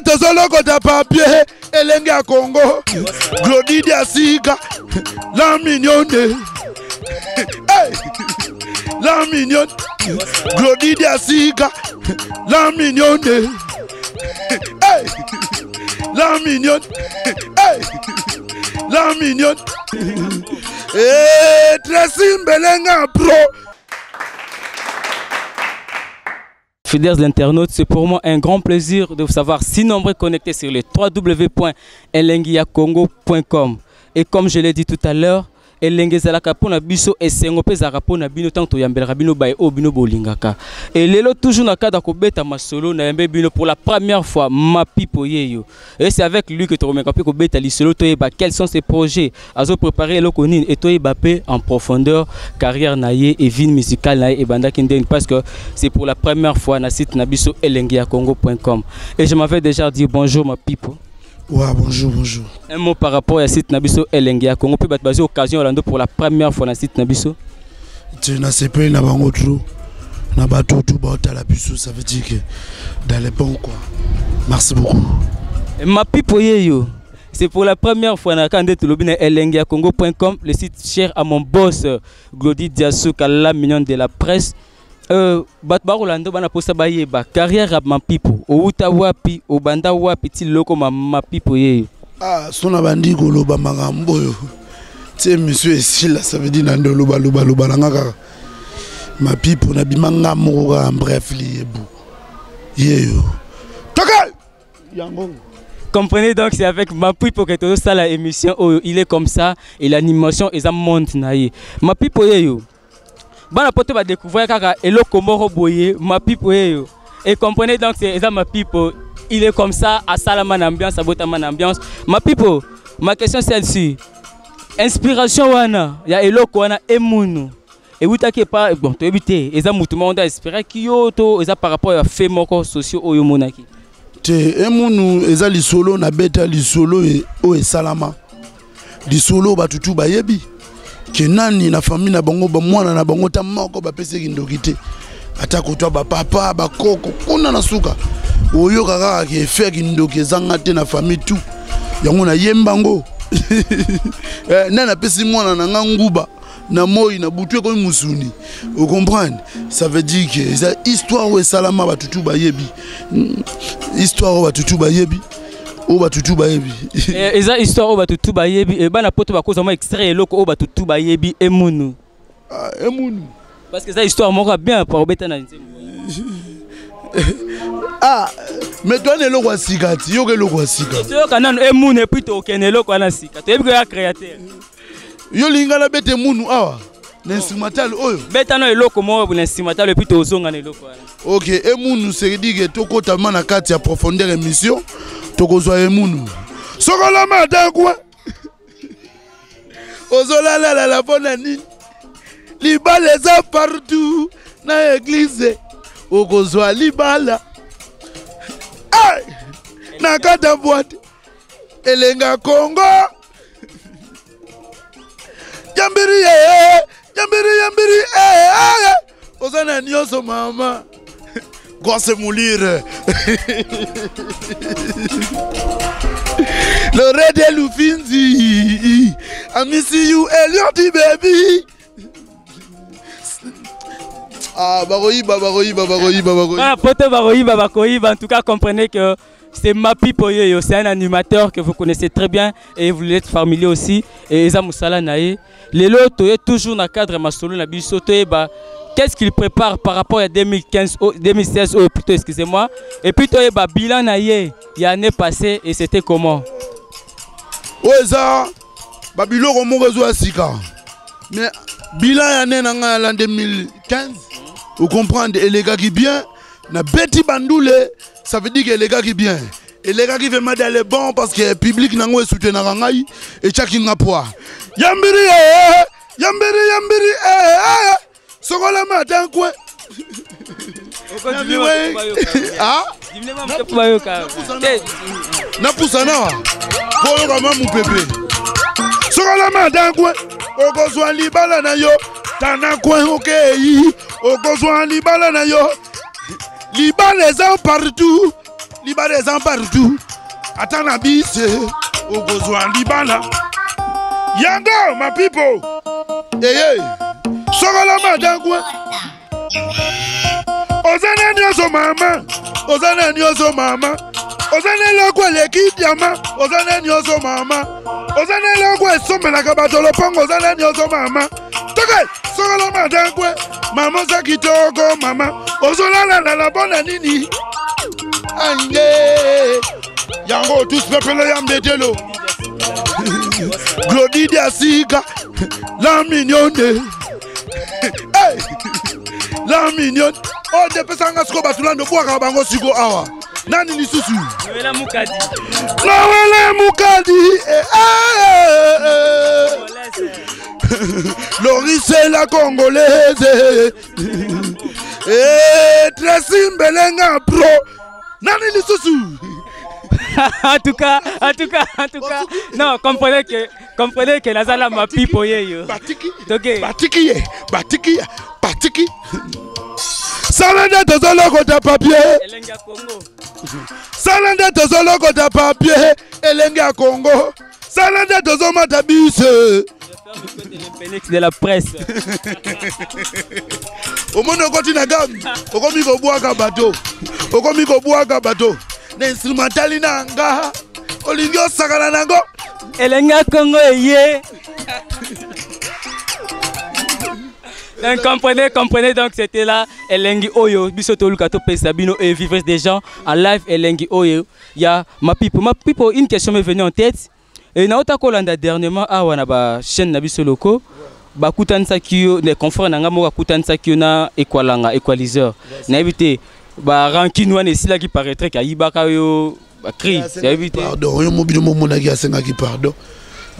nde tozolokota papie elenge ya kongo glodidi asika la minione la minione glodidi asika la minione la minione la minione eh, tresi mbelenga pro Fidèles internautes, c'est pour moi un grand plaisir de vous savoir si nombreux connectés sur le www.elengiacongo.com. Et comme je l'ai dit tout à l'heure, elenge ezalaka mpona biso esengo mpe ezalaka mpona bino ntango toyambelaka bino baye oyo bino bolingaka. E lelo toujours na cadre ya kobeta masolo nayambe bino pour la première fois mapipo yeyo. Et c'est avec lui que tokomeka mpe kobeta lisolo toyeba quels sont ses projets. Azoprépare eloko nini? E toyeba mpe en profondeur carrière na ye et vie musicale na ye ebandaki ndenge parce que c'est pour la première fois na site na biso elenge ya congo.com et je m'avais déjà dit bonjour mapipo Ouais, bonjour, bonjour. Un mot par rapport à site Nabiso Elengia Congo peut basé occasion Orlando pour la première fois dans site Nabiso. Tu n'as pas na bango trop. Na bateau tout bota la biso ça veut dire que dans les bons quoi. Merci beaucoup. Ma pipo yo. C'est pour la première fois na kande tulobina elengiacongo.com le site cher à mon boss Glody Diasuka la mignon de la presse. Euh, bato bakolanda bana mposa bayeba. Carrière ya mapipo outa wapi? Obanda wapi? Ti loko ma mapipo yeyo ah so na bandi koloba makambo oyo tie monsieur esila ça veut dire na nde olobaloba nanga kaka mapipo nabima nga moko kaka bref liyebu yeyo toka yango comprenez donc c'est avec mapipo que tozosala émission. Oyo il est comme ça et l'animation eza monde na ye mapipo yeyo bana poto badécouvrir kaka eloko moko boye mapipo yeyo et comprenez donc eza mapipo il est comme ça asalama na ambiance abotama na ambiance. Mapipo ma question celle-ci. Inspiration wana ya eloko wana emunu ewutaki epa bon toyebi te eza mutu moko nde ainspiraki yo to eza par rapport ya fait moko sociaux oyo omonaki te emunu eza lisolo nabeta lisolo oyo esalama lisolo bato tu bayebi ke nani na famille na bango bamwana na bango ta moko bapesaki ndoki te. Ata kotwa bapapa bakoko kuna na suka. Oyoka kaka ke efeki ndoki ezanga te na famille tu yango nayemba ngo. Nani apesi mwana na nga nguba na moi na butu ekomi musuni. Ocomprendre ça veut dire ke eza histoire oyo esalama bato tu bayebi histoire oyo bato tu bayebi oyo bato tu bayebi eza histoire oyo bato tu bayebi. E bana poto bakozwama extrait eloko oyo bato tu bayebi emunu. Emunu. Parce que eza histoire moko bien pa obeta na nzembo. Ah mais toyana eloko ya sika ti? Yoka eloko ya sika. Toyoka nano emunu epui tokende eloko wana sika. Toyebi koya créateur. Yo linga na bete munu awa na instrumental oyo. Betano eloko moko na instrumental epui tozonga na eloko wana. Ok emunu sekedike tokotama na kati ya profondeur émission tokozwa emunu. Sokolama dankwa ozolalalala mpo na nini libala eza partout na eglize okozwa libala. Na kati ya bwate elenga kongo. Yambiri ye yambiri yambiri eye oza na nyonso mama Grosse moulire. Le red de Lufinzi. I miss you, Elliot, baby. Ah, baroyiba, baroyiba, baroyiba, baroyiba. Ah, poto baroyiba, bakoyiba. En tout cas, comprenez que c'est Mapi Poyeyo. C'est un animateur que vous connaissez très bien et vous l'êtes familier aussi. Et Eza Moussala Nae. Lelo, tu es toujours dans le cadre de solo na biso. Qu'est-ce qu'il prépare par rapport à 2015, 2016, oh, plutôt, excusez-moi. Et puis, as bilan naïe, il y a année passée et c'était comment? Oza, babiloko moko ezwa sika. Mais bilan nanga l'an 2015, vous comprenez, elekaki bien. Na beti bandule, ça veut dire que les gars qui bien et les gars qui vraiment dans les bons parce que le public n'a pas soutenu ngai et chacun n'a pas. Yambiri eh, eh, eh. yambiri yambiri sokola matin quoi? Napusanawa koyoka mwa mopepe sokola matin kue okozwa libala na yo. Tana kue okeyi okozwa libala na yo. liba les uns partout. Liba les uns partout. Ata na biso okozwa libala yango ma pipo. Eh, eh. Eye sokolo madangwe oza nani ozo mama. Oza nani ozo mama oza neloko eleki diama oza nani ozo mama. Oza neloko esomelaka bato lopango. Oza nani ozo mama. Toke sokola madangwe mama oza kitoko mama ozolalalala mpona nini. Ange yango tous pepele ya mbetelo glodidi asika la hey! la mignonne. Oyo depesanga siko bato lando bwaka bango siko awa. Nani lisusu lawele mukadi eh. lorise la congolaise Eh, tresi mbelenga pro nani lisusu en tout cas, en tout cas, en tout cas. Non, comprenez que, comprenez que Nazala ma pipo yeyo. batiki Ok. batiki ye batiki ye batiki sala nde tozolokota Congo. sala nde tozolokota papier elenge ya kongo sala nde tozomata bise de la presse. omoni okoti na gamu okomi kobwaka bato okomi kobwaka bato na instrumentali na nga olingi osakana nango eye. Donc comprenez, comprenez donc c'était là Elengi Oyo, biso toluka to pesa bino et vivre des gens en live Elengi Oyo. Il y a ma pipo, ma pipo une question m'est venue en tête. Et na ota kolanda dernièrement awa na ba chaîne na biso loko bakutanisaki yo ne confrère na nga moko akutanisaki yo na ekwalanga equaliseur. Nayebi te barankine wana esilaki paraître ke ayibaka yo bacri yayebi te. pardon. Oyo mobino momonaki asengaki pardon.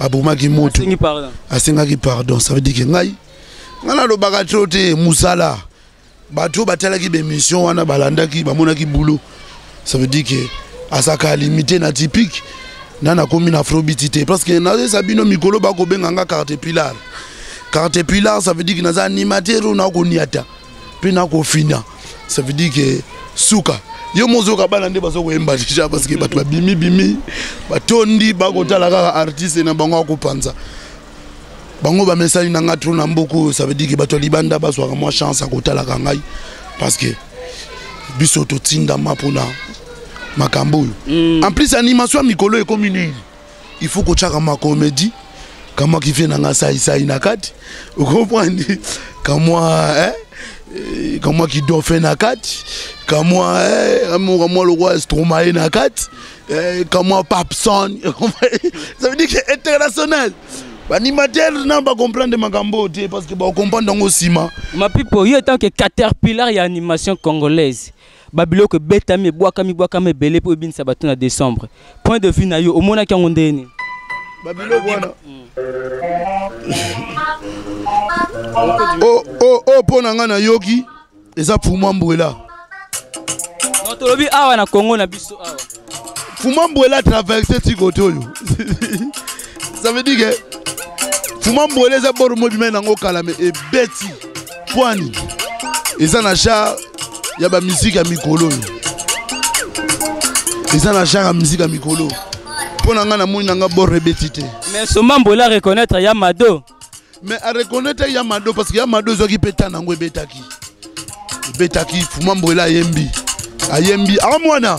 Abomaki moto. Asengi pardon. Asengaki pardon. Ça veut dire ke ngai ngai nalobaka tro te mosala bato oyo batalaki bémission wana balandaki bamonaki boulot. Ça veut dire ke azaka limité na typique na nakomi na afrobiti te. Parce que nazesa bino mikolo bakobenga nga carte pilar carte pilar ça veut dire ke naza animateur oyo nakoniata mpe nakofina. Ça veut dire ke suka. Yo mozoka bana nde bazokoyemba deja parce que bato babimibimi batondi bakotala kaka artiste na bango akopanza. Bango bamesali na nga tro na mboka oyo ça veut dire ke bato ya libanda bazwaka mwa chance ya kotalaka ngai. Parce que biso totindama mpona makambo oyo. Mm. en plus animation ya mikolo ekomi nini? Il faut kotyaka macomédie kamwa kifie na nga saisai na kati. Okomprendre kamwa eh? eh, kamwa kidofe na kati. Kamwa eh, kamwa lokwa stromae na kati. Eh, kamwa papson ça veut dire que international. Baanimateur na bacomprendre makambo oyo te parce que baocomprendre yango nsima ma pipo yo tant que caterpillar ya animation congolaise babiloko ebetami ebwakami ebwakami ebele mpo ebinisa bato na décembre. Point de vue na yo omonaki yango ndeni. Babiloko wana. oyo mpo na ngai nayoki eza fuma mbwela tolobi awa na congo na biso awa. Fuma mbwela traverse ti kote oyo. Ça veut dire que fuma mbwela eza boro mobimai nango kala me ebeti pwani eza na char ya bamusike ya mikolo oyo. Eza na char ya musike ya mikolo. Mpo na ngai namoni na ngai boro ebeti te. Mais somambola reconnaître ya mado mais areconnaitre yamado parce que yamado ezwaki mpe ta nango ebetaki. Ebetaki fuma mbwela ayembi. Ayembi. Awa mwana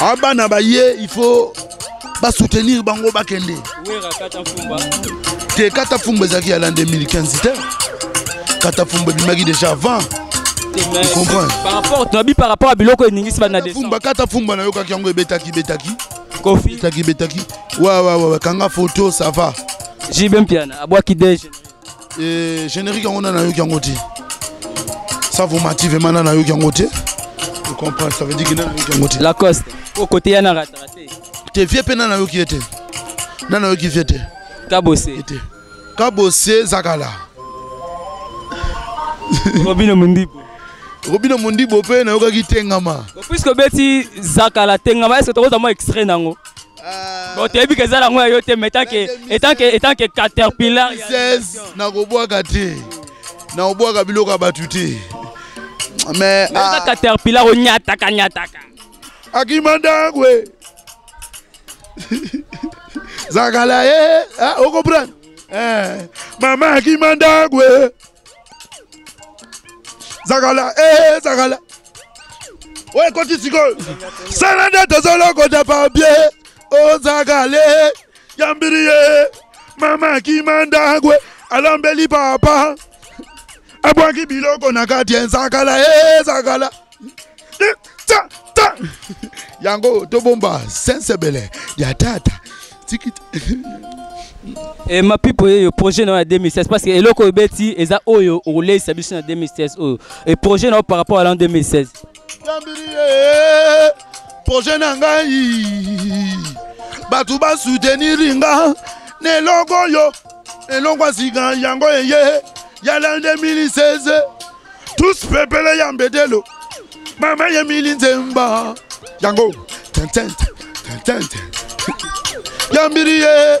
awa bana baye il faut basoutenir bango bakende te kata fumbu ezalaki ya lan 2015 te kata fumbu ebimaki déjà avant par rapport tonabi par rapport ya biloko eningisi bana na fumba décembre kata fumbu nayokaki yango ebetaki kofi. Ebetaki ebetaki. Wawawawa kanga photo ça va. Jibe mpiana abwaki Eh, générique yango nde nayoki yango te. Ça vomative ema nde nayoki yango te. Comprendre ça veut dire que nde nayoki yango te. Lacoste o kote ya na ratrate te vie mpe nde nayoki ye te nde nayoki vie te kabose te kabose zakala. Robino mondibo robino mondibo mpe nayokaki tengama puisque obeti zakala tengama est ce tokozwa mwa extrait nango? Bon toyebi ke eza nango ya yo te que caterpillar ya 16 nakobwaka te. Nakobwaka biloko ya bato te. Mais ah, caterpillar onyataka nyataka akimandangwe zakala ye ah, okomprendre eh, mama akimandangwe zagala eh, eh zangala we koti siko sanade tozolo kota pabie ozagale oh, yambiriye mama kimandagwe alambeli papa. Abwaki biloko na kati eh, enzakala ezakala eh, yango tobomba sensebele ya tata. Tikita e mapipo oyo projet na yo ya 2016 parce que eloko oyo ebeti eza oyo okoleisa biso na 2016 oyo e projet na yo par rapport à l'an 2016 yambiri ye projet na ngai bato basoutenir nga na eloko oyo eloko asika yango eye ya la 2016 tous pepele ya mbedelo mama yemili nzemba yango tentente tentente Gambiria.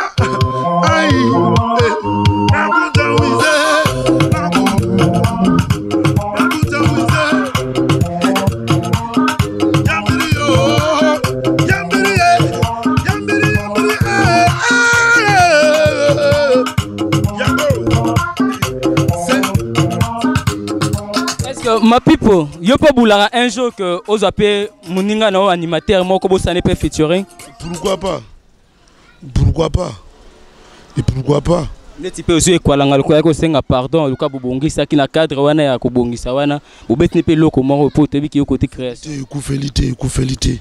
parce que la 2016 babiloko ya misike il faut tobeta mokili eyoka yambiri yo yango otafuni tafuni nga ofibifibi nga nsima obwakisi nga sala nde tozolokota papie mpo na mona ngwe sala nde tozokombola ndangu mpo na tala ngwe yambiri ye ai nakunza wize naku- nakunza wize yambiri yo yambiri ye yambiri yambiri yango c'est est ce que mapipo yo mpo bulaka un jour ke ozwa mpe moninga na oyo animateur moko bosani mpe featuring? Pourquoi pas? Pourquoi pas? Et pourquoi pas? Neti mpe ozwi ekwalanga lokola kosenga pardon luka bobongisaki na cadre wana ya kobongisa wana bobetini mpe eloko moko mpo tobiki yo kote création. Ekufeli te ekufeli te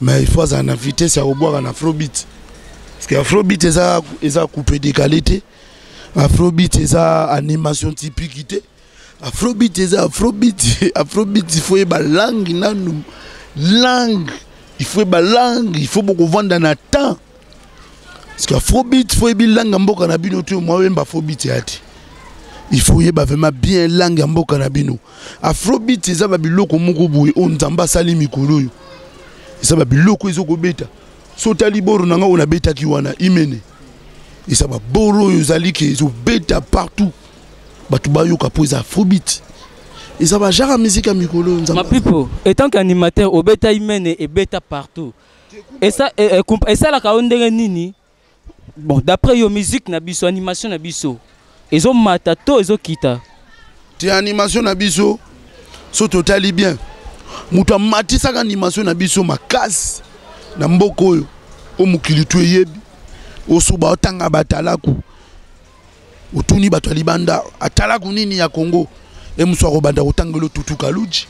mais il faut azala na vitesse ya kobwaka na afrobeat. Parce que afrobeat eza eza coupe décalé te afrobeat eza animation typique te. Afrobeat eza afrobeat. Afrobeat il faut yeba langue nanu. Langue. Il faut yeba langue. Il faut bokovanda na temps parce que afrobeat faut yebi langue ya mboka na bino te mwa oyemba afrobeat ya te il faut yeba vraiment bien langue ya mboka na bino afrobeat eza babiloko moko boye oyo nzambe asali mikolo oyo eza babiloko ezokobeta so otali boro na nga oyo nabetaki wana imene. Eza baboro oyo ezali ke ezobeta partout. Bato bayoka mpo eza afrobeat eza bajare ya miziki ya mikolo mapipo etant que animateur obeta imene ebeta partout. Esalaka yo ndenge nini bon d'après yo musique na biso animation na biso ezomata to ezokita te animation na biso so totali bien. Moto amatisaka animation na biso makasi na mboka oyo o mokili to eyebi. Osoba otanga batalaku otuni bato ya libanda atalaku nini ya congo? E mosu akobanda kotangela o tutu kaluji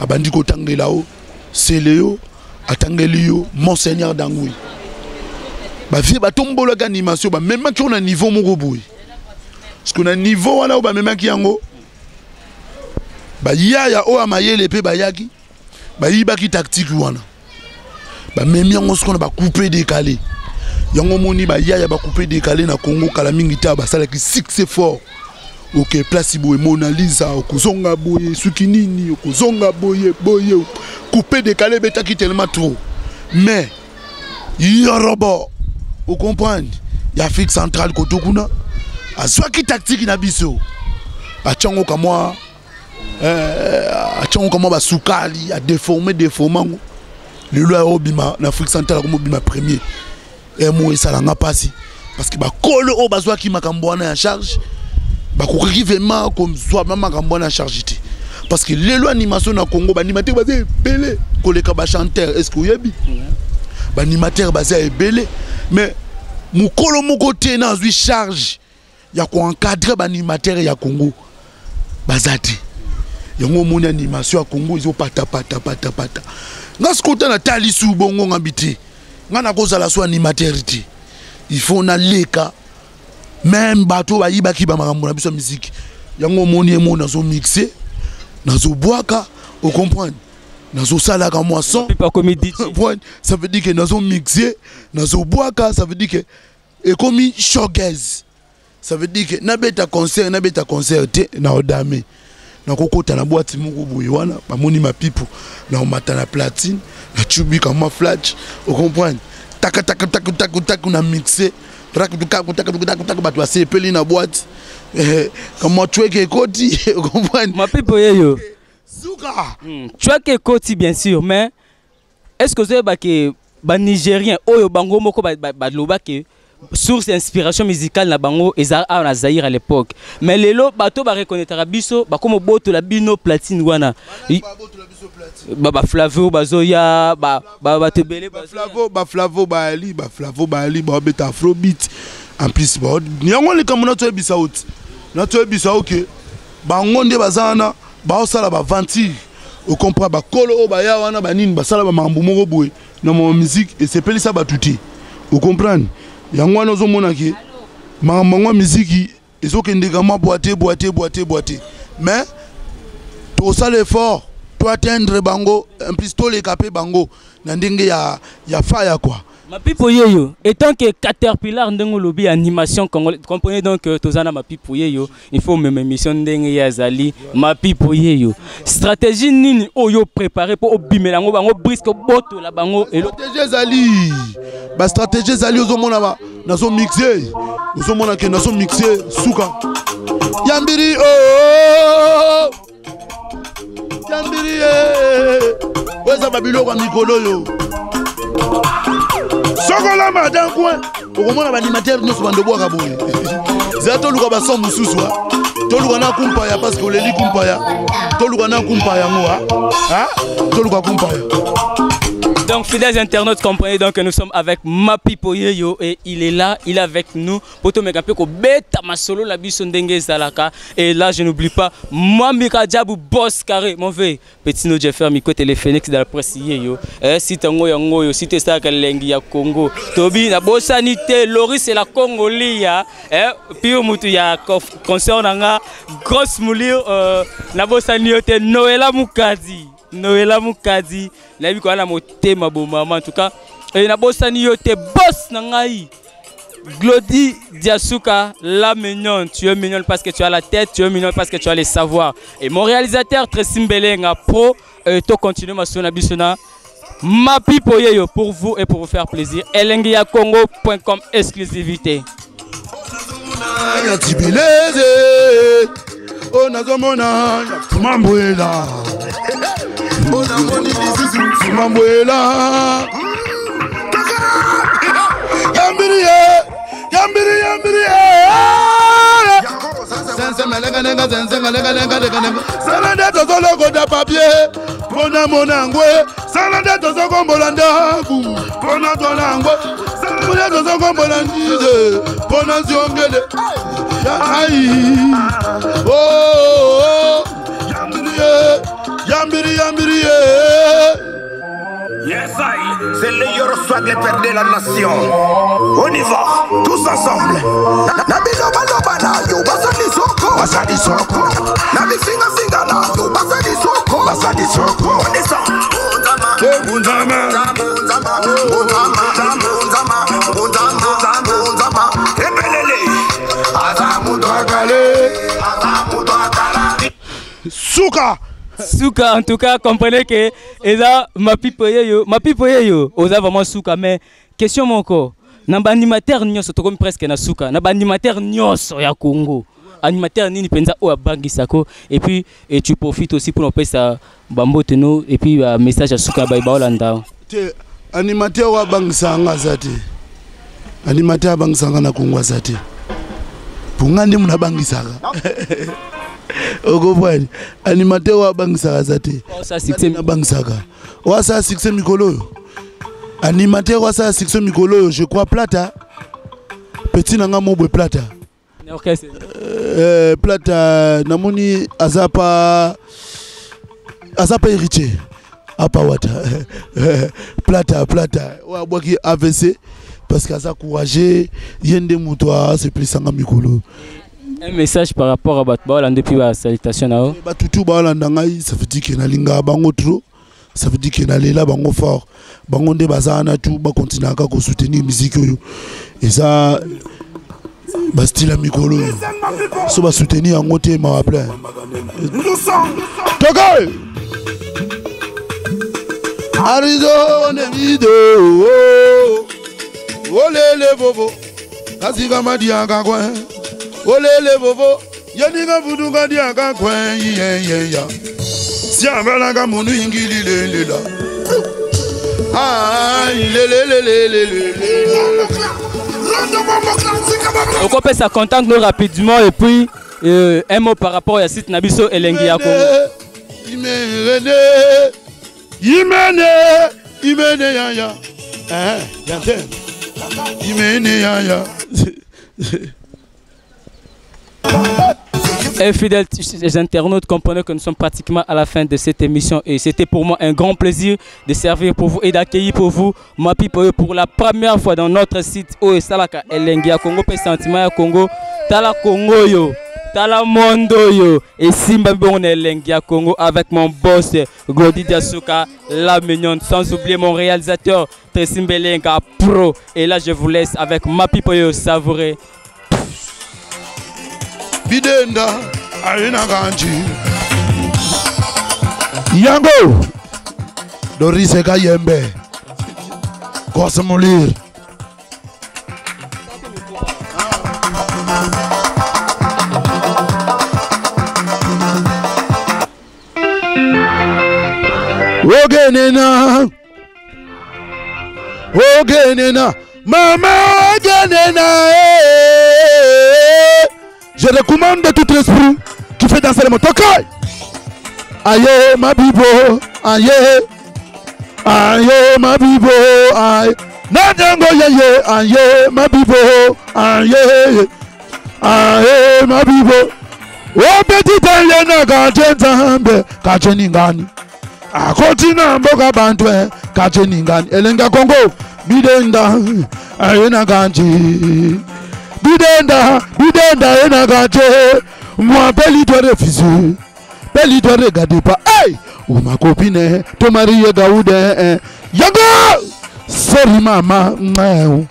abandi kotangela o sele yo atangeli yo monseigneur dangui bavie batombolaki animation bamemaki yo na niveau moko boye. Parceke na niveau wana oyo bamemaki yango bayaya oyo ya mayele mpe bayaki bayibaki taktike wana. Bamemi yango sikoyo na bacoupe décalé. Yango moni bayaya bacoupe décalé na congo kala mingi te basalaki succès fort oke place boye mona lisa okozonga boye soki nini okozonga boye boye. Coupe décalé ebetaki tellement trop. Mais yorobo ocomprendre ya afrique centrale koto kuna azwaki tactique na biso atiango kamwa eh, atiango kamwa basukali adeforme deforme yango lelo aya obima na afrique centrale akomobima premier. Emo esalanga mpasi parce que bakolo oyo bazwaki makambo wana ya charge bakokaki vraiment kozwa ma makambo wana ya charge te parce que lelo animation na congo baanimateur baza ebele koleka bachanteur est ce que oyebi baanimateur baza ebele mais mokolo moko te na azwi charge. Ya koencadre baanimateur ya congo. Baza te yango omoni animation ya congo ezopatapatapatapata nga sikota natali su bongo ngambi te nga nakozala so animateur te il faut naleka meme bato oyo bayibaki bamakambo na biso ya miziki yango omoni emo nazomixe nazobwaka ocomprendre nazosalaka mwa son mapipo akomi dj Point. ça veut dire que nazo mixer nazo boaka ça veut dire que ekomi showgaze ça veut dire que nabeta concert nabeta concert te na odame nakokota na bwati moko boye wana bamoni mapipo na omata na platine na tubika mwa flash ocomprendre taka taka taka taka taka na mixe. Bato basepeli na bwati kamwa chweke ekoti ocomprendre mapipo yeyo Hmm, twake ekoti bien sûr mais est ce que ozoyeba ke banigérien oyo bango moko ba- ba- source ya inspiration musicale na bango eza awa na zaire à l'époque. Mais lelo bato bareconnaîtraka biso bakoma obotola bino platine wana. Ba- baflaveo bazoya ba- ba- bato ebele baflavo baflavo bayali baflavo bayali baobeta afrobeat. En plus yango likambo natoyebisa yo ti natoyebisa yo ke bango nde baza wana baosala baventure ocompre bakolo oyo baya wana banini basala bamakambo moko boye. Na mama musike esepelisa bato te ocomprendre yango wana ozomona ke makambo yango ya miziki ezokendeka mwa boite boite boite boite mais tosala effort to atteindre bango en plus toleka mpe bango. Na ndenge ya, ya faya quoi mapipo yeyo etant que caterpillar ndenge olobi animation congolais comprenez donc que toza na mapipo yeyo il faut mema émission ndenge ye azali mapipo yeyo stratégie nini oyo préparé mpo obimela yango bango briske obotola bango elo stratégie ezali bastratégie ezali ozomona nazomixe ozomona ke nazomixe suka. Yambiri o yambiri e oyo eza babiloko ya mikolo oyo sokolamba dan coin. Okomona baanimatere nyonso bandobwaka boye. Zela toluka bason mosusu a toluka na kumpaya parceke oleli kumpaya. Toluka na kumpaya yango a toluka kumpaya Donc, fidèles internautes, comprenez donc que nous sommes avec Mapipo Yeyo et il est là, il est avec nous. Poto Megapeko Beta Masolo, la Bissondenge Zalaka. Et là, je n'oublie pas Mamika Djabou Boss Carré, mon vieux. Petit no Jeffer Miko Téléphénix dans la presse Yeyo. Eh, si tango yango yo, si te sa kalengi ya Congo. Tobi na bosanité, Loris c'est la Congolia. Eh, puis au mutu ya kof- concert nanga grosse moulure euh, na bosanité Noëlla Mukadi. Noela mokadi nayebi koya na motema bomama en tout cas. Nabosani yo te bos glodi diasuka la mignonne. Tu es mignonne parce que tu as la tête tu es mignonne parce que tu as les savoirs. Et mon réalisateur Tracy Mbelenga pro euh, to continue maso na biso na mapipo yeyo pour vous et pour vous faire plaisir. Elengiyacongo.com exclusivité nyatibileze o nazomona tumambwela tumambwela yambiri ye yambiri yambiri ye sala nde tozolokota papie mpona mona ngwe sala nde tozokombola ndaku. Mpona twana ngwe sala nde tozokombola ndize mpona ziongele Oh, yambiri Yes, I. C'est le Yoro Swag, les pères de la nation. On y va, tous ensemble. Nabi loba loba na yo basadi soko. Basadi soko. Nabi finga finga na yo basadi soko. Basadi soko. On descend. Bunzama. Bunzama, bunzama, bunzama, bunzama, suka. Suka en tout cas comprenez que eza mapipo yeyo mapipo yeyo oza vraiment suka mais question moko na baanimateur nyonso tokomi presque na suka. Na baanimateur nyonso ya congo. Animateur nini mpenza oyo abangisako et puis et tu profites aussi pour opesa bambote no? Et puis uh, message ya suka bai baolanda. Te animateur oyo abangisaka nga aza te. Animateur abangisaka nga na kongo aza te mponga nde muna abangisaka okopwani animateur oyo abangisaka aza te abangisaka oyo asala succès mikolo oyo? Animateur oyo asala succès mikolo oyo je crois plata. Petit na nga mobwe plata. Orchestre. Euh, plata namoni aza pa aza pa héritier. Apa wata? Plata plata. Oyo abwaki avc parce que aza courageux. Ye nde moto asepelisanga mikolo. Un message par rapport à bato baolanda puis basalutation na yo batutu baolanda ngai ça veut dire ke nalingaka bango trop. Ça veut dire nalela bango fort. Bango nde baza wana tu bakontinuaka kosoutenir misiki oyo. Eza bastyle ya mikolo oyo. So basoutenir yango te mawa plein. Nous sommes toka arizona video olele vovo kasika madiaka kwe. Olele yeninga kwe. Yiyeyeya okopesa contact no rapidement et puis euh, un mot par rapport ya site na biso elengi ya kongo Imene, imene, imene yaya. Eh, yante. Imene yaya. Et fidèles internautes, comprenez que nous sommes pratiquement à la fin de cette émission et c'était pour moi un grand plaisir de servir pour vous et d'accueillir pour vous ma people pour la première fois dans notre site Oyo Salaka Elengi ya Congo pe sentiment ya Congo tala Congo yo tala mondo yo et Simba bon Elengi ya Congo avec mon boss Glody Diasuka la mignonne sans oublier mon réalisateur Tessimbelenga Pro et là je vous laisse avec ma people yo savourer Bidenda, aina kanji. Yango. Dorise Kayembe. Kosemulir. Eh. Je recommande de tout esprit qui fait danser le motokai. Aïe, ma bibo. Aïe. Aïe, ma bibo. Aïe. Nadango yeye. Aïe, ma bibo. Aïe. Aïe, ma bibo. akotina mboka bantwe eh, katheningani elenga kongo bidenda ayena eh, kanje. Bidenda bidenda ayena kanje. Mwa pelitwa refizu pelitwa regadepa ay umakopine tomariye gaude eh, yago sori mama mnqewu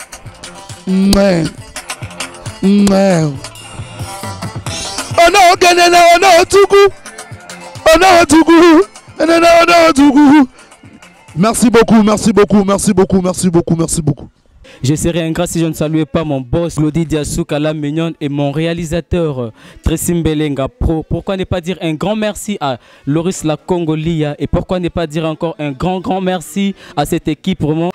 mnqewu mnqewu ona ogenene ona otuku ona otuku merci beaucoup merci beaucoup merci beaucoup merci beaucoup merci beaucoup. Je serais ingrat si je ne saluais pas mon boss Claudie Diasuka, la et mon réalisateur euh, Tressim Belenga Pro. Pourquoi ne pas dire un grand merci à Loris la Congolia et pourquoi ne pas dire encore un grand, grand merci à cette équipe vraiment?